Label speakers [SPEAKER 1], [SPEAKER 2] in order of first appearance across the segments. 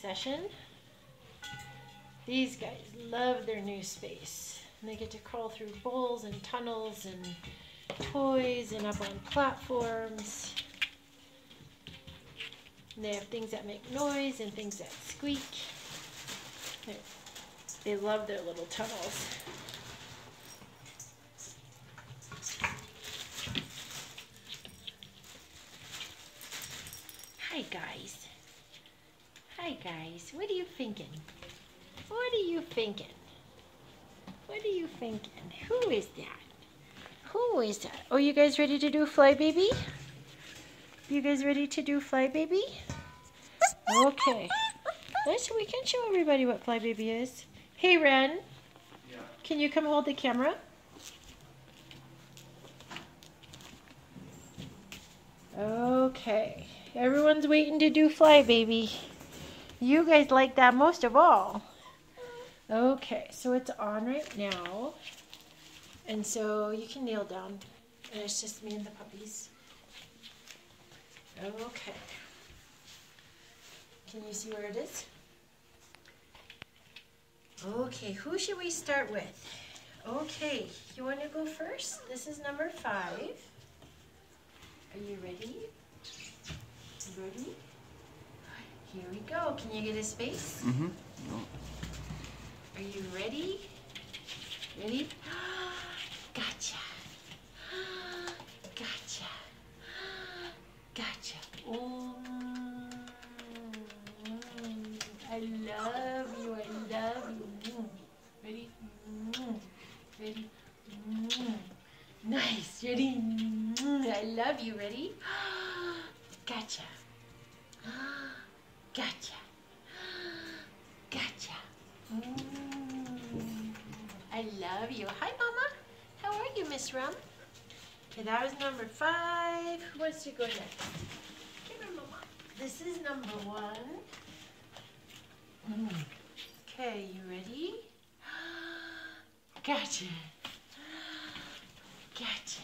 [SPEAKER 1] session. These guys love their new space. And they get to crawl through bowls and tunnels and toys and up on platforms. And they have things that make noise and things that squeak. They love their little tunnels. Hi guys. Hi guys. What are you thinking? What are you thinking? What are you thinking? Who is that? Who is that? Oh, you guys ready to do fly baby? You guys ready to do fly baby? Okay. Let's, we can show everybody what fly baby is. Hey Ren. Yeah. Can you come hold the camera? Okay. Everyone's waiting to do fly baby. You guys like that most of all. Okay, so it's on right now. And so you can kneel down. And it's just me and the puppies. Okay. Can you see where it is? Okay, who should we start with? Okay, you want to go first? This is number five. Are you ready? Ready? Here we go. Can you get a space?
[SPEAKER 2] Mm-hmm.
[SPEAKER 1] Are you ready? Ready? Gotcha. Gotcha. Gotcha. Oh, I love you. I love you. Mm. Ready? Mm. Ready? Mm. Nice. Ready? I love you. Ready? Gotcha. Gotcha. Gotcha. Mm. I love you. Hi, Mama. How are you, Miss Rum? Okay, that was number five. Who wants to go next? Come here, Mama. This is number one. Mm. Okay, you ready? Gotcha. Gotcha.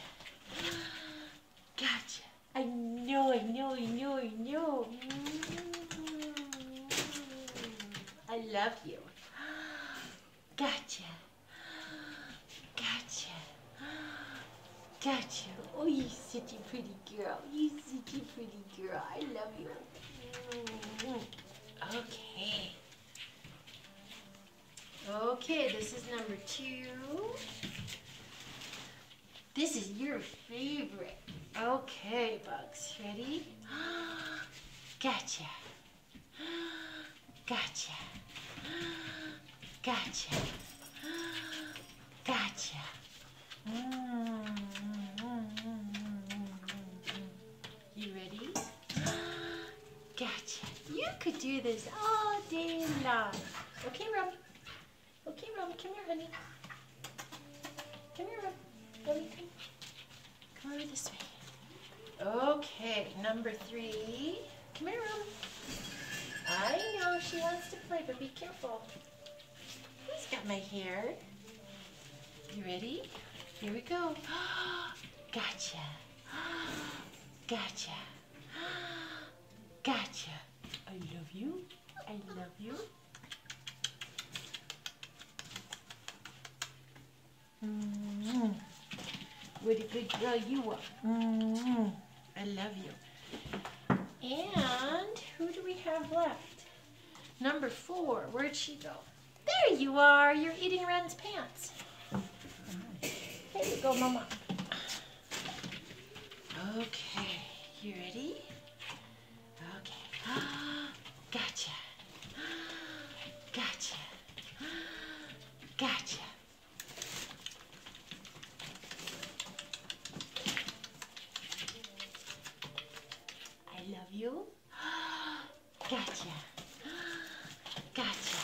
[SPEAKER 1] Gotcha. I know, I know, I know, I know. Mm. I love you. Gotcha. Gotcha. Gotcha. Oh, you're such a pretty girl. You're such a pretty girl. I love you. Okay. Okay, this is number two. This is your favorite. Okay, Bugs. Ready? Gotcha. Gotcha. Gotcha. Gotcha. You ready? Gotcha. You could do this all day long. Okay, Rum. Okay, Rum. Come here, honey. Come here, Rum. Come. Come over this way. Okay, number three. Come here, Rum. I know she wants to play, but be careful. Who's got my hair? You ready? Here we go. Gotcha. Gotcha. Gotcha. I love you. I love you. Mm -hmm. What a good girl you are. Mm -hmm. I love you. And who do we have left? Number four. Where'd she go? There you are. You're eating Ren's pants. Here you go, Mama. Okay. You ready? Okay. Gotcha. Gotcha. Gotcha. I love you. Gotcha. Gotcha.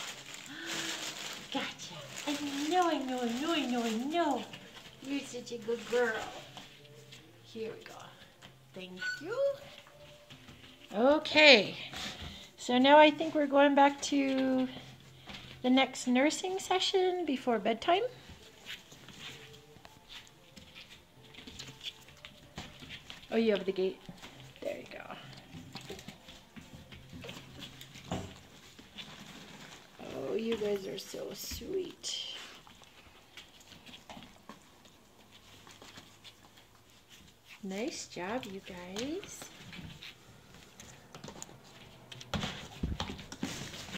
[SPEAKER 1] Gotcha. I know, I know, I know, I know, I know. You're such a good girl. Here we go. Thank you. Okay. So now I think we're going back to the next nursing session before bedtime. Oh, you have the gate. There you go. Oh, you guys are so sweet. Nice job, you guys.